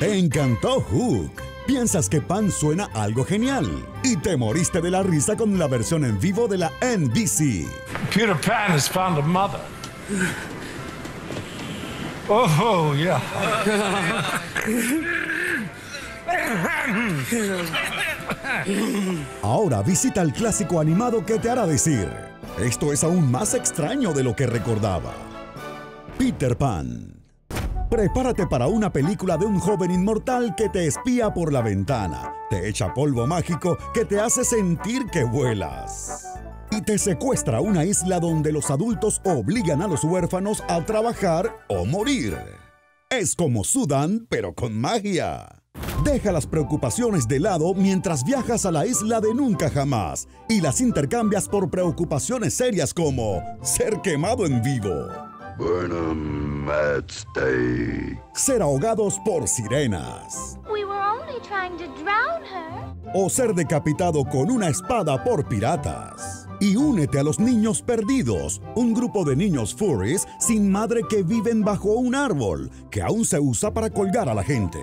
Te encantó Hook. Piensas que Pan suena algo genial y te moriste de la risa con la versión en vivo de la NBC. Peter Pan has found a mother. Oh, yeah. Ahora visita el clásico animado que te hará decir, esto es aún más extraño de lo que recordaba. Peter Pan. Prepárate para una película de un joven inmortal que te espía por la ventana, te echa polvo mágico que te hace sentir que vuelas. Y te secuestra a una isla donde los adultos obligan a los huérfanos a trabajar o morir. Es como Sudan, pero con magia. Deja las preocupaciones de lado mientras viajas a la isla de nunca jamás y las intercambias por preocupaciones serias como ser quemado en vivo. Burnham at stake. Ser ahogados por sirenas. We were only trying to drown her. O ser decapitado con una espada por piratas. Y únete a los niños perdidos, un grupo de niños furries sin madre que viven bajo un árbol que aún se usa para colgar a la gente.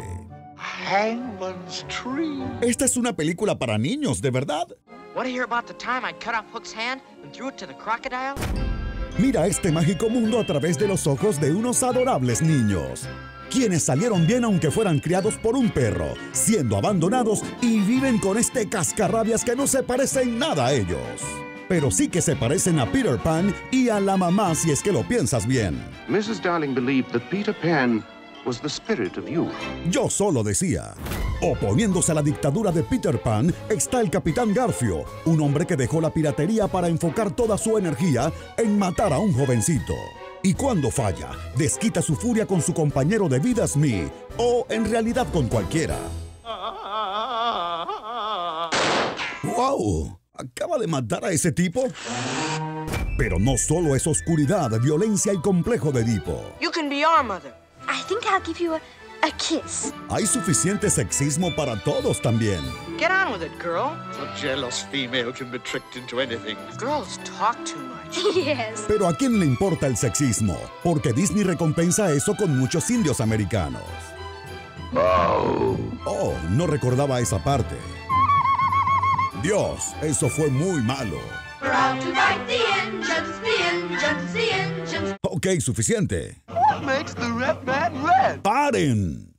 Hangman's Tree. Esta es una película para niños, ¿de verdad? Want to hear about the time I cut off Hook's hand and threw it to the crocodile? Mira este mágico mundo a través de los ojos de unos adorables niños, quienes salieron bien aunque fueran criados por un perro, siendo abandonados y viven con este cascarrabias que no se parece en nada a ellos. Pero sí que se parecen a Peter Pan y a la mamá si es que lo piensas bien. Mrs. Darling believed that Peter Pan was the spirit of youth. Yo solo decía. Oponiéndose a la dictadura de Peter Pan está el Capitán Garfio, un hombre que dejó la piratería para enfocar toda su energía en matar a un jovencito. Y cuando falla, desquita su furia con su compañero de vida Smee, o en realidad con cualquiera. ¡Wow! ¿Acaba de matar a ese tipo? Pero no solo es oscuridad, violencia y complejo de Edipo. You can be our mother. I think I'll give you a, a kiss. Hay suficiente sexismo para todos también. Get on with it, girl. A jealous female can be tricked into anything. Girls talk too much. yes. Pero ¿a quién le importa el sexismo? Porque Disney recompensa eso con muchos indios americanos. Oh. Oh, no recordaba esa parte. Dios, eso fue muy malo. We're out to fight the engines, the engines, the engines. Ok, suficiente. What makes the red man red? ¡Paren!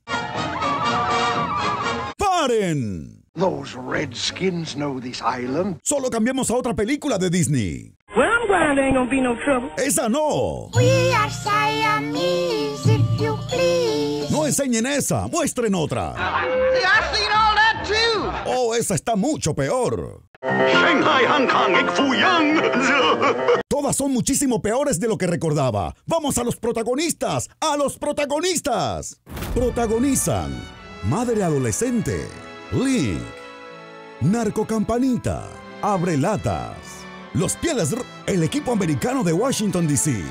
¡Paren! Those redskins know this island. Solo cambiamos a otra película de Disney. Well, I'm glad there ain't gonna be no trouble. ¡Esa no! We are Siamese, if you please. No enseñen esa, muestren otra. See, I've seen all that too. Oh, esa está mucho peor. Shanghai, Hong Kong, Fuyang. Todas son muchísimo peores de lo que recordaba. Vamos a los protagonistas, a los protagonistas. Protagonizan Madre Adolescente, Link, Narcocampanita, Abre Latas, Los Pieles, el equipo americano de Washington DC,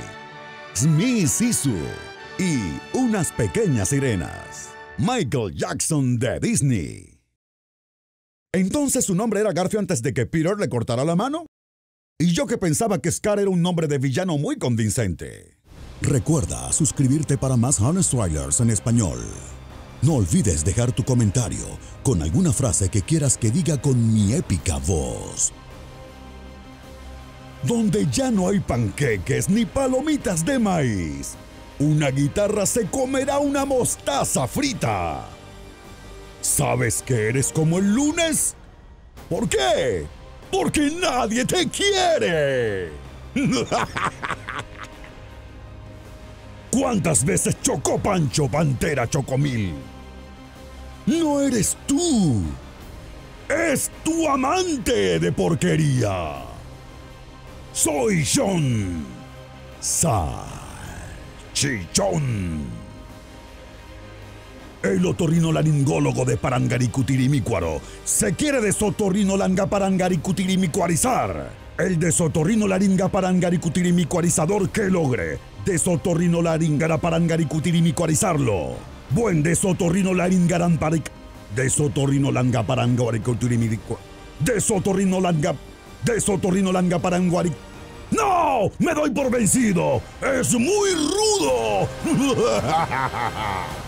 Smee Sisu y unas pequeñas sirenas. Michael Jackson de Disney. Entonces su nombre era Garfio antes de que Peter le cortara la mano. Y yo que pensaba que Scar era un nombre de villano muy convincente. Recuerda suscribirte para más Honest Trailers en español. No olvides dejar tu comentario con alguna frase que quieras que diga con mi épica voz. Donde ya no hay panqueques ni palomitas de maíz. Una guitarra se comerá una mostaza frita. ¿Sabes que eres como el lunes? ¿Por qué? Porque nadie te quiere. ¿Cuántas veces chocó Pancho Pantera Chocomil? No eres tú. Es tu amante de porquería. Soy John. Salchichón. El otorrinolaringólogo de Parangaricutirimícuaro se quiere desotorrinolaringaparangaricutirimícuarizar. El desotorrinolaringaparangaricutirimícuarizador que logre desotorrinolaringaraparangaricutirimícuarizarlo. Buen desotorrinolaringaramparic... Desotorrinolangaparangaricutirimícua... Desotorrinolanga... Desotorrinolangaparanguaric... ¡No! ¡Me doy por vencido! ¡Es muy rudo!